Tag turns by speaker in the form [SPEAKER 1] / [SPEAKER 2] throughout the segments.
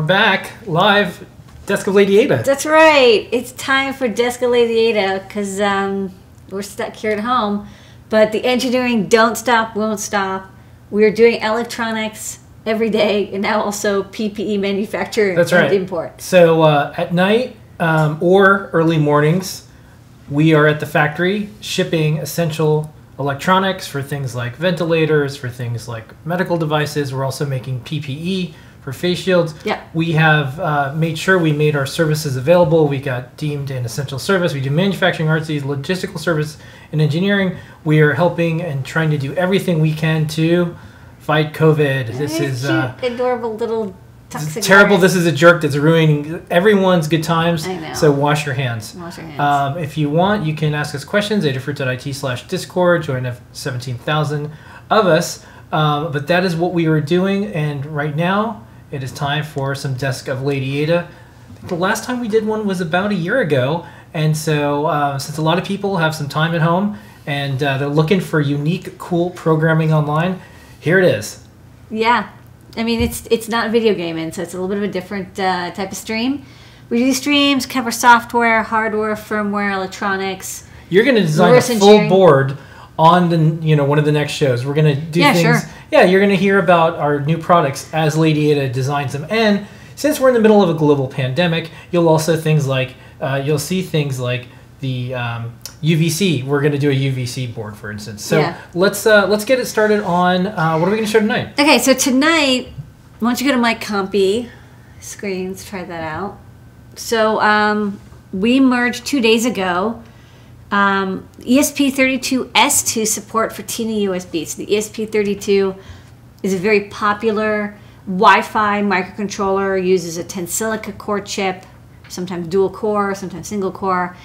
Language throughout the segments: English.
[SPEAKER 1] We're back live, Desk of Lady Ada.
[SPEAKER 2] That's right. It's time for Desk of Lady Ada because um, we're stuck here at home. But the engineering don't stop, won't stop. We're doing electronics every day, and now also PPE manufacturing
[SPEAKER 1] That's
[SPEAKER 2] and import.
[SPEAKER 1] So uh, at night um, or early mornings, we are at the factory shipping essential electronics for things like ventilators, for things like medical devices. We're also making PPE for face shields.
[SPEAKER 2] Yeah.
[SPEAKER 1] We have uh, made sure we made our services available. We got deemed an essential service. We do manufacturing, artsy, logistical service, and engineering. We are helping and trying to do everything we can to fight COVID. This is
[SPEAKER 2] cute,
[SPEAKER 1] uh,
[SPEAKER 2] adorable little toxic.
[SPEAKER 1] terrible.
[SPEAKER 2] virus.
[SPEAKER 1] This is a jerk that's ruining everyone's good times.
[SPEAKER 2] I know.
[SPEAKER 1] So wash your hands.
[SPEAKER 2] Wash your hands.
[SPEAKER 1] Um, if you want, you can ask us questions. Adafruit.it slash Discord. Join the 17,000 of us. Um, but that is what we are doing. And right now, it is time for some Desk of Lady Ada. The last time we did one was about a year ago. And so, uh, since a lot of people have some time at home and uh, they're looking for unique, cool programming online, here it is.
[SPEAKER 2] Yeah, I mean it's it's not video gaming, so it's a little bit of a different uh, type of stream. We do streams, cover software, hardware, firmware, electronics.
[SPEAKER 1] You're going to design a full
[SPEAKER 2] engineering.
[SPEAKER 1] board on the you know one of the next shows. We're going to do
[SPEAKER 2] Yeah,
[SPEAKER 1] things.
[SPEAKER 2] sure.
[SPEAKER 1] Yeah, you're going to hear about our new products as Lady Ada designs them. And since we're in the middle of a global pandemic, you'll also things like uh, you'll see things like the um, UVC. We're going to do a UVC board, for instance. So
[SPEAKER 2] Yeah.
[SPEAKER 1] let's uh, let's get it started on uh, what are we going to show tonight?
[SPEAKER 2] Okay, so tonight, why don't you go to my compy screens, try that out. So um, we merged two days ago um, ESP32S2 support for TinyUSB. So the ESP32 is a very popular Wi-Fi microcontroller. Uses a Tensilica core chip, sometimes dual core, sometimes single core.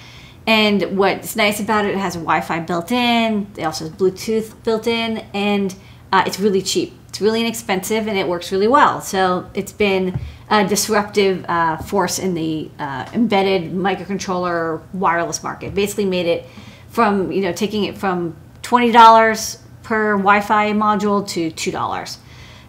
[SPEAKER 2] And what's nice about it, it has Wi-Fi built in. It also has Bluetooth built in, and uh, it's really cheap. It's really inexpensive, and it works really well. So it's been a disruptive uh, force in the uh, embedded microcontroller wireless market. Basically, made it from you know taking it from twenty dollars per Wi-Fi module to two dollars,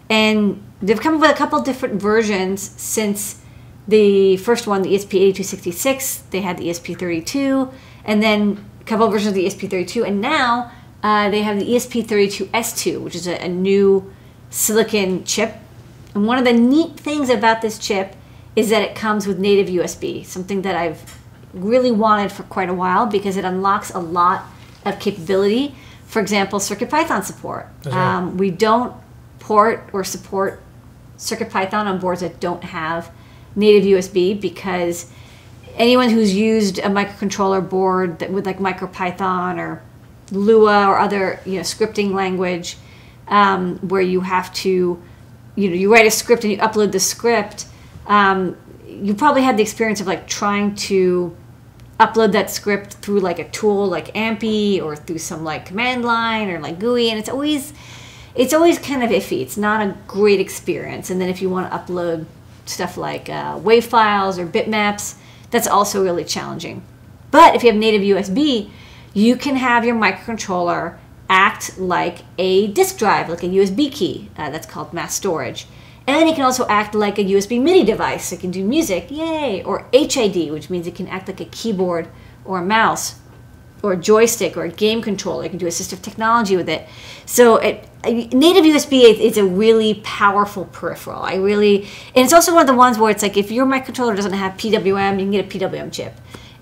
[SPEAKER 2] and they've come up with a couple different versions since the first one, the E ESP8266. They had the E ESP32, and then a couple versions of the E ESP32, and now uh, they have the ESP32S2, which is a, a new silicon chip. And one of the neat things about this chip is that it comes with native USB, something that I've really wanted for quite a while because it unlocks a lot of capability. For example, CircuitPython support.
[SPEAKER 1] Right.
[SPEAKER 2] Um, we don't port or support CircuitPython on boards that don't have native USB because anyone who's used a microcontroller board that with like MicroPython or Lua or other you know scripting language um, where you have to you know you write a script and you upload the script um, you probably had the experience of like trying to upload that script through like a tool like Ampy or through some like command line or like GUI and it's always it's always kind of iffy. It's not a great experience. And then if you want to upload stuff like uh, WAV files or bitmaps, that's also really challenging. But if you have native USB, you can have your microcontroller act like a disk drive, like a USB key. Uh, that's called mass storage. And it can also act like a USB MIDI device. It can do music, yay! Or HID, which means it can act like a keyboard or a mouse or a joystick or a game controller. You can do assistive technology with it. So it, native USB is a really powerful peripheral. I really, and it's also one of the ones where it's like if your microcontroller doesn't have PWM, you can get a PWM chip.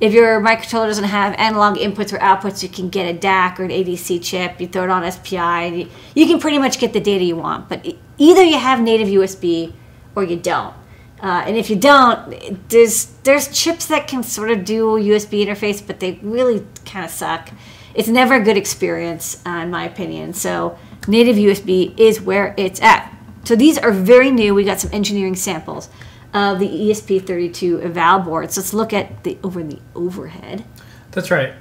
[SPEAKER 2] If your microcontroller doesn't have analog inputs or outputs, you can get a DAC or an ADC chip. You throw it on SPI. You, you can pretty much get the data you want. But either you have native USB or you don't. Uh, and if you don't, there's there's chips that can sort of do USB interface, but they really kind of suck. It's never a good experience, uh, in my opinion. So native USB is where it's at. So these are very new. We got some engineering samples of the E ESP32 eval boards. Let's look at the over the overhead.
[SPEAKER 1] That's right.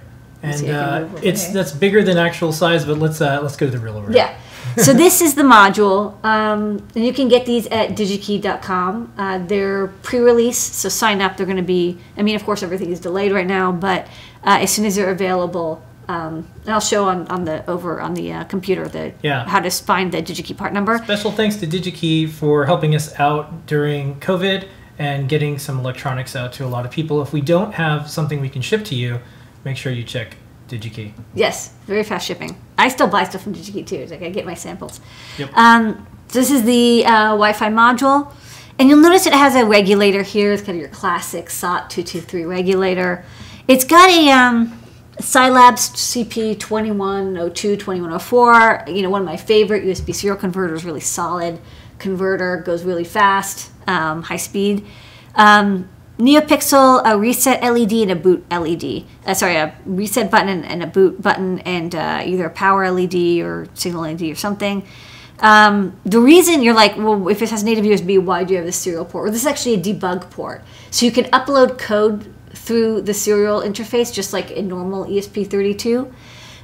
[SPEAKER 1] And
[SPEAKER 2] see, I can
[SPEAKER 1] uh, it's that's bigger than actual size, but let's uh, let's go to the real overhead.
[SPEAKER 2] Yeah. so this is the module. Um, and you can get these at digikey.com. Uh, they're pre-release, so sign up. They're going to be. I mean, of course, everything is delayed right now, but uh, as soon as they're available, Um, and I'll show on, on the over on the uh, computer the
[SPEAKER 1] Yeah.
[SPEAKER 2] how to find the DigiKey part number.
[SPEAKER 1] Special thanks to DigiKey for helping us out during COVID and getting some electronics out to a lot of people. If we don't have something we can ship to you, make sure you check DigiKey.
[SPEAKER 2] Yes, very fast shipping. I still buy stuff from DigiKey too. It's like I get my samples.
[SPEAKER 1] Yep.
[SPEAKER 2] Um, so this is the uh, Wi-Fi module, and you'll notice it has a regulator here. It's kind of your classic SOT two two three regulator. It's got a um, SiLabs CP 2102 2104. You know, one of my favorite USB serial converters. Really solid converter. Goes really fast, um, high speed. Um, NeoPixel, a reset LED and a boot LED. Uh, sorry, a reset button and, and a boot button, and uh, either a power LED or signal LED or something. Um, the reason you're like, well, if it has native USB, why do you have this serial port? Well, this is actually a debug port. So you can upload code through the serial interface just like in normal E ESP32.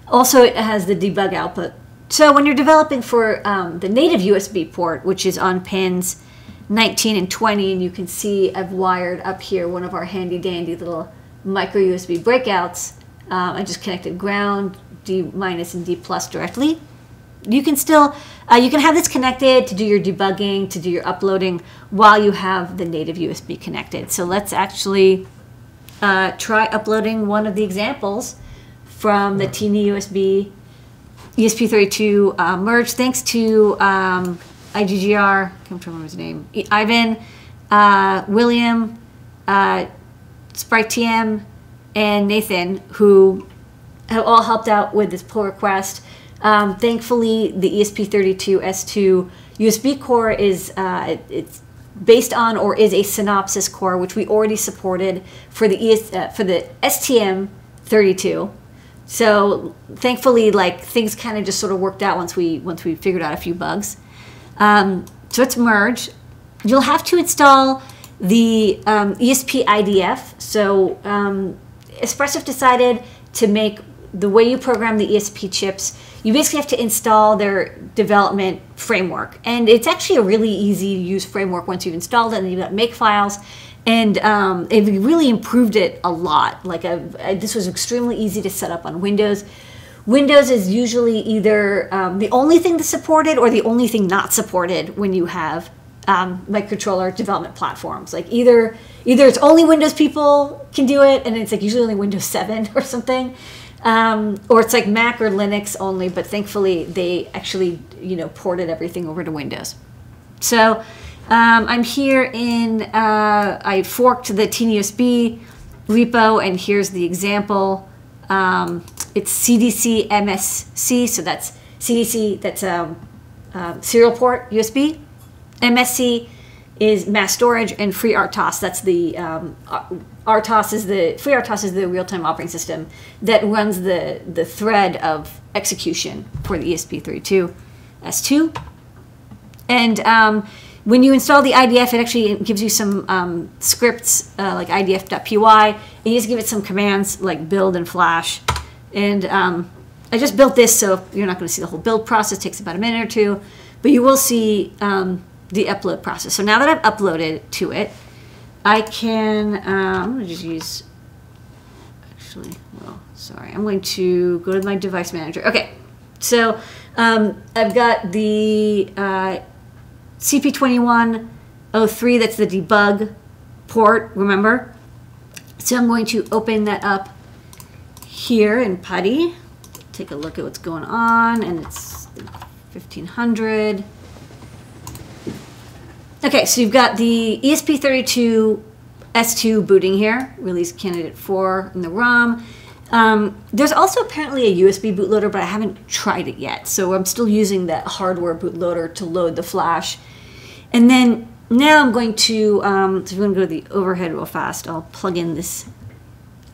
[SPEAKER 2] Also, it has the debug output. So when you're developing for um, the native USB port, which is on pins 19 and 20, and you can see I've wired up here one of our handy dandy little micro USB breakouts. Um, I just connected ground, D minus and D plus directly. You can still, uh, you can have this connected to do your debugging, to do your uploading while you have the native USB connected. So let's actually uh, try uploading one of the examples from the Tiny USB ESP32 uh, merge. Thanks to um, igrr, I can't remember his name, Ivan, uh, William, uh, Sprite TM, and Nathan, who have all helped out with this pull request. Um, thankfully, the E ESP32 S2 USB core is uh, it- it's based on or is a Synopsys core, which we already supported for the ES, uh, for the STM32. So thankfully, like things kind of just sort of worked out once we once we figured out a few bugs. Um, so it's merge. You'll have to install the um, ESP IDF. So um, decided to make the way you program the ESP chips. You basically have to install their development framework, and it's actually a really easy to use framework once you've installed it. And you've got make files, and um, it really improved it a lot. Like this was extremely easy to set up on Windows. Windows is usually either um, the only thing that's supported or the only thing not supported when you have um, microcontroller development platforms. Like either either it's only Windows people can do it, and it's like usually only Windows 7 or something, um, or it's like Mac or Linux only. But thankfully, they actually you know ported everything over to Windows. So um, I'm here in, uh, I forked the TinyUSB repo, and here's the example. Um, it's CDC MSC, so that's CDC, that's um, um, serial port USB. MSC is mass storage, and FreeRTOS, that's the um, R- RTOS is the FreeRTOS is the real-time operating system that runs the the thread of execution for the E ESP32 S2. And um, when you install the IDF, it actually gives you some um, scripts uh, like idf.py. And you just give it some commands like build and flash. And um, I just built this, so you're not going to see the whole build process. It takes about a minute or two, but you will see um, the upload process. So now that I've uploaded to it, I can. Uh, I'm going to just use. Actually, well, sorry. I'm going to go to my device manager. Okay, so um, I've got the uh, CP2103, that's the debug port, remember? So I'm going to open that up here in PuTTY. Take a look at what's going on, and it's 1500. Okay, so you've got the E ESP32 S2 booting here, release candidate 4 in the ROM. Um, there's also apparently a USB bootloader, but I haven't tried it yet. So I'm still using that hardware bootloader to load the flash. And then now I'm going to, um, so I'm going to go to the overhead real fast. I'll plug in this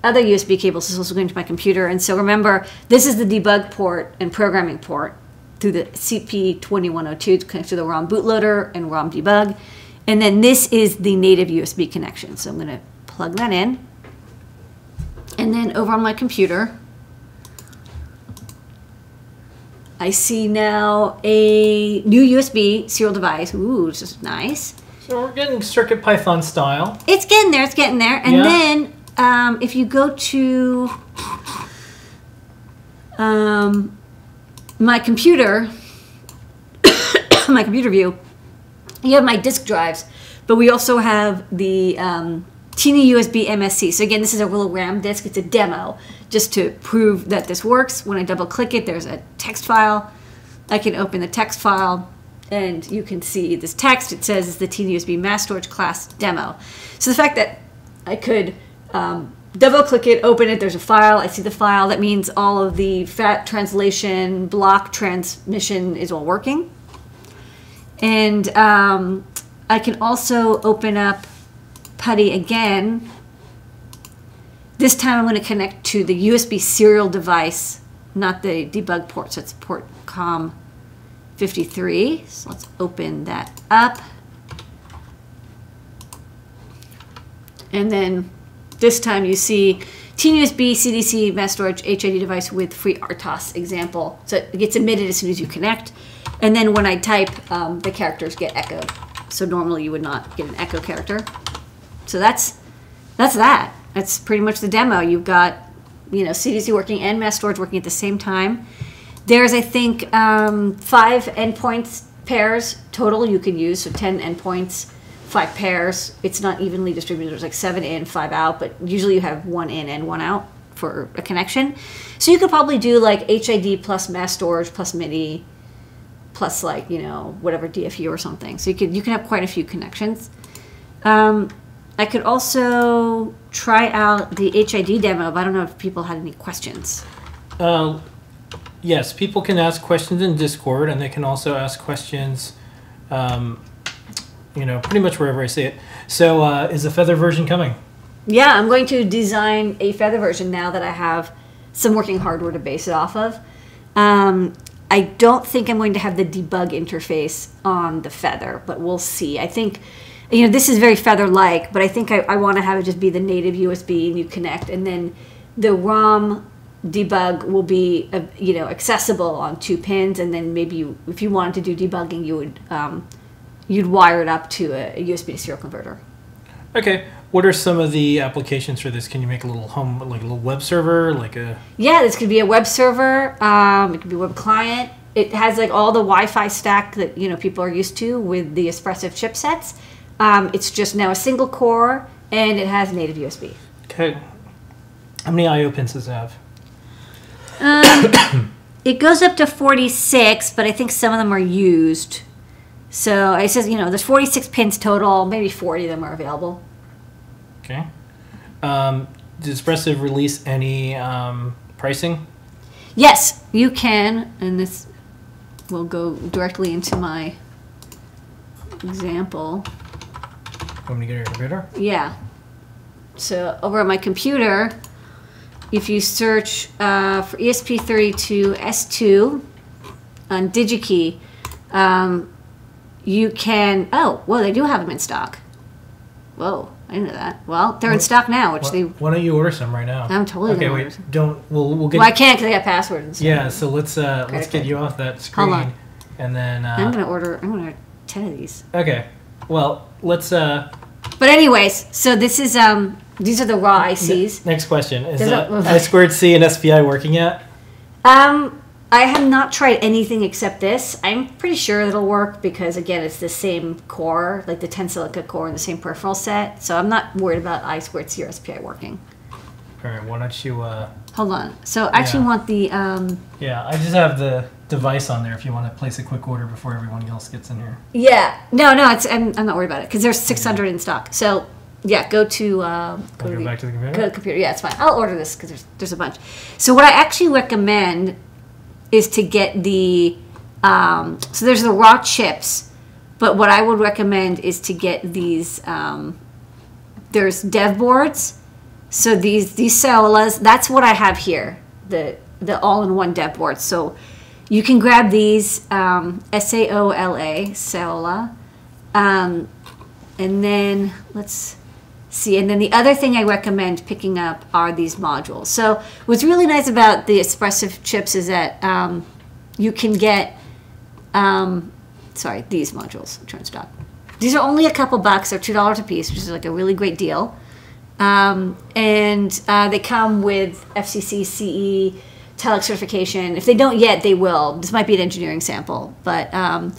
[SPEAKER 2] other USB cable. This is also going to my computer. And so remember, this is the debug port and programming port through the CP2102 to connect to the ROM bootloader and ROM debug. And then this is the native USB connection. So I'm going to plug that in. And then over on my computer, I see now a new USB serial device. Ooh, this is nice.
[SPEAKER 1] So we're getting CircuitPython style.
[SPEAKER 2] It's getting there. It's getting there. And
[SPEAKER 1] Yeah.
[SPEAKER 2] then um, if you go to Um, my computer, my computer view, you have my disk drives, but we also have the um, TinyUSB MSC. So again, this is a little RAM disk. It's a demo just to prove that this works. When I double click it, there's a text file. I can open the text file and you can see this text. It says it's the TinyUSB mass storage class demo. So the fact that I could um, double click it, open it, there's a file, I see the file, that means all of the fat translation, block transmission is all working. And um, I can also open up PuTTY again. This time I'm going to connect to the USB serial device, not the debug port, so it's port COM 53. So let's open that up. And then this time you see TinyUSB CDC mass storage HID device with FreeRTOS example. So it gets emitted as soon as you connect. And then when I type, um, the characters get echoed. So normally you would not get an echo character. So that's that's that. That's pretty much the demo. You've got you know CDC working and mass storage working at the same time. There's I think um, five endpoints pairs total you can use. So ten endpoints, five pairs. It's not evenly distributed. There's like seven in, five out, but usually you have one in and one out for a connection. So you could probably do like HID plus mass storage plus MIDI plus like you know whatever DFU or something. So you could you can have quite a few connections. Um, I could also try out the HID demo, but I don't know if people had any questions.
[SPEAKER 1] Uh, yes, people can ask questions in Discord, and they can also ask questions, um, you know, pretty much wherever I see it. So, uh, is the Feather version coming?
[SPEAKER 2] Yeah, I'm going to design a Feather version now that I have some working hardware to base it off of. Um, I don't think I'm going to have the debug interface on the Feather, but we'll see. I think you know, this is very feather like, but I think I, I want to have it just be the native USB and you connect, and then the ROM debug will be uh, you know accessible on two pins, and then maybe you, if you wanted to do debugging, you would um, you'd wire it up to a, a USB to serial converter.
[SPEAKER 1] Okay. What are some of the applications for this? Can you make a little home, like a little web server, like a?
[SPEAKER 2] Yeah, this could be a web server. Um, it could be a web client. It has like all the Wi-Fi stack that you know people are used to with the Espressif chipsets um, it's just now a single core and it has native USB.
[SPEAKER 1] Okay. How many I/O pins does it have?
[SPEAKER 2] Um, it goes up to 46, but I think some of them are used. So it says, you know, there's 46 pins total. Maybe 40 of them are available.
[SPEAKER 1] Okay. Um, does Espressif release any um, pricing?
[SPEAKER 2] Yes, you can. And this will go directly into my example.
[SPEAKER 1] Want me to get your computer?
[SPEAKER 2] Yeah. So over on my computer, if you search uh, for ESP32 S2 on DigiKey, um, you can. Oh, well, they do have them in stock. Whoa, I didn't know that. Well, they're in stock now, which
[SPEAKER 1] Why,
[SPEAKER 2] they.
[SPEAKER 1] why don't you order some right now?
[SPEAKER 2] I'm totally
[SPEAKER 1] Okay,
[SPEAKER 2] gonna
[SPEAKER 1] wait.
[SPEAKER 2] order some.
[SPEAKER 1] Don't. We'll we'll get.
[SPEAKER 2] Well, I can't because I got passwords and stuff.
[SPEAKER 1] yeah. So let's uh let's get you off that screen.
[SPEAKER 2] Hold on.
[SPEAKER 1] And then. Uh,
[SPEAKER 2] I'm gonna order. I'm gonna order ten of these.
[SPEAKER 1] Okay. Well, let's. uh
[SPEAKER 2] But anyways, so this is um these are the raw ICs.
[SPEAKER 1] Next question is
[SPEAKER 2] There's
[SPEAKER 1] uh, I squared C and SPI working yet?
[SPEAKER 2] Um, I have not tried anything except this. I'm pretty sure it'll work because again, it's the same core, like the Tensilica core, and the same peripheral set. So I'm not worried about I squared C or SPI working.
[SPEAKER 1] All right. Why don't you? uh
[SPEAKER 2] Hold on. So I actually
[SPEAKER 1] Yeah.
[SPEAKER 2] want the um.
[SPEAKER 1] Yeah. I just have the device on there if you want to place a quick order before everyone else gets in here.
[SPEAKER 2] Yeah. No, no, it's I'm, I'm not worried about it because there's 600 in stock. So yeah, go to um, go to
[SPEAKER 1] go
[SPEAKER 2] the,
[SPEAKER 1] back to the
[SPEAKER 2] go
[SPEAKER 1] computer.
[SPEAKER 2] to the computer. Yeah, it's fine. I'll order this because there's there's a bunch. So what I actually recommend is to get the um, so there's the raw chips, but what I would recommend is to get these. Um, there's dev boards, so these these Saolas. That's what I have here. The the all-in-one dev board. So you can grab these um, S A O L A um, and then let's see. And then the other thing I recommend picking up are these modules. So what's really nice about the Espressif chips is that um, you can get, um, sorry, these modules. I'm trying to stop. These are only a couple bucks. They're two dollars a piece, which is like a really great deal. Um, and uh, they come with FCC CE TELEC certification. If they don't yet, they will. This might be an engineering sample, but um,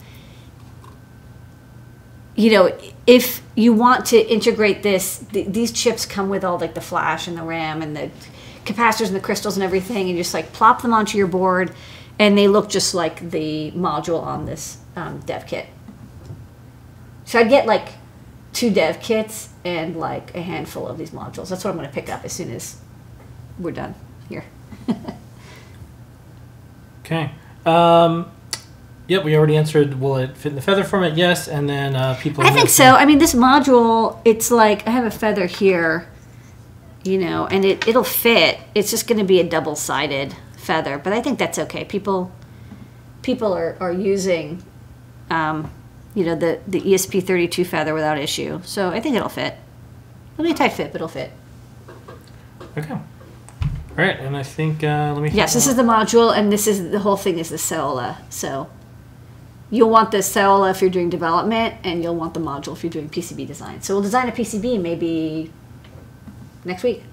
[SPEAKER 2] you know, if you want to integrate this, th- these chips come with all like the flash and the RAM and the capacitors and the crystals and everything, and you just like plop them onto your board, and they look just like the module on this um, dev kit. So I'd get like two dev kits and like a handful of these modules. That's what I'm going to pick up as soon as we're done here.
[SPEAKER 1] Okay. Um, yep, we already answered. Will it fit in the feather format? Yes, and then uh, people.
[SPEAKER 2] I think so. I mean, this module, it's like I have a feather here, you know, and it it'll fit. It's just going to be a double sided feather, but I think that's okay. People people are are using, um, you know, the the ESP thirty two feather without issue. So I think it'll fit. It'll be a tight fit, but it'll fit.
[SPEAKER 1] Okay. All right, and I think uh, let me.
[SPEAKER 2] Yes, this is the module, and this is the whole thing is the Saola. So you'll want the cell if you're doing development, and you'll want the module if you're doing PCB design. So we'll design a PCB maybe next week.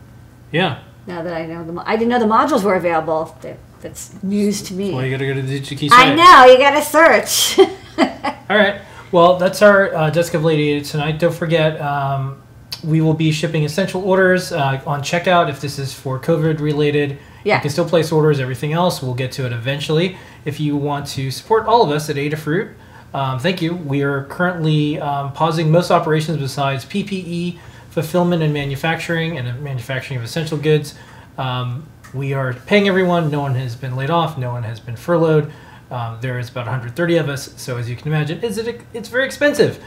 [SPEAKER 1] Yeah.
[SPEAKER 2] Now that I know the, mo- I didn't know the modules were available. That, that's news to me.
[SPEAKER 1] Well, you gotta go to the DigiKey site.
[SPEAKER 2] I know you gotta search.
[SPEAKER 1] All right. Well, that's our uh, Desk of Lady tonight. Don't forget, um, we will be shipping essential orders uh, on checkout if this is for COVID related.
[SPEAKER 2] Yeah.
[SPEAKER 1] You can still place orders. Everything else, we'll get to it eventually. If you want to support all of us at Adafruit, um, thank you. We are currently um, pausing most operations besides PPE, fulfillment and manufacturing, and manufacturing of essential goods. Um, we are paying everyone. No one has been laid off. No one has been furloughed. Um, there is about 130 of us, so as you can imagine, is it it's very expensive.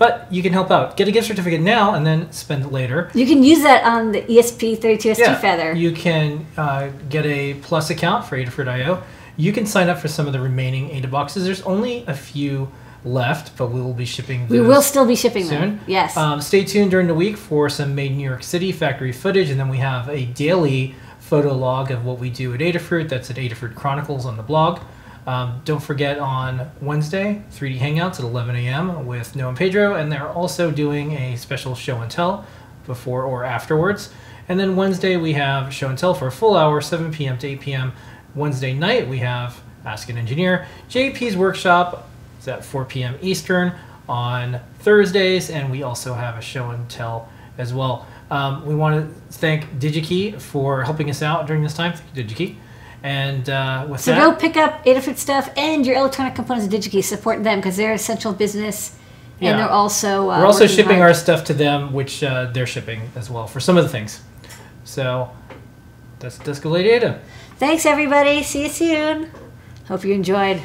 [SPEAKER 1] But you can help out. Get a gift certificate now and then spend it later.
[SPEAKER 2] you can use that on the E ESP32S2 feather.
[SPEAKER 1] You can uh, get a plus account for Adafruit.io. You can sign up for some of the remaining Ada boxes. There's only a few left, but we will be shipping.
[SPEAKER 2] we will still be shipping
[SPEAKER 1] soon.
[SPEAKER 2] them. Yes.
[SPEAKER 1] Um, stay tuned during the week for some made in New York City factory footage, and then we have a daily photo log of what we do at Adafruit. That's at Adafruit Chronicles on the blog. Um, don't forget on Wednesday, 3D Hangouts at 11 a.m. with Noah and Pedro, and they're also doing a special show and tell before or afterwards. And then Wednesday we have show and tell for a full hour, 7 p.m. to 8 p.m. Wednesday night we have Ask an Engineer. JP's workshop is at 4 p.m. Eastern on Thursdays, and we also have a show and tell as well. Um, we want to thank DigiKey for helping us out during this time. Thank you, DigiKey. And uh, with
[SPEAKER 2] So
[SPEAKER 1] that,
[SPEAKER 2] go pick up Adafruit stuff and your electronic components and DigiKey. Support them because they're essential business,
[SPEAKER 1] Yeah.
[SPEAKER 2] and they're also uh,
[SPEAKER 1] we're also shipping
[SPEAKER 2] hard.
[SPEAKER 1] our stuff to them, which uh, they're shipping as well for some of the things. So that's Desk of Lady Ada.
[SPEAKER 2] Thanks, everybody. See you soon. Hope you enjoyed.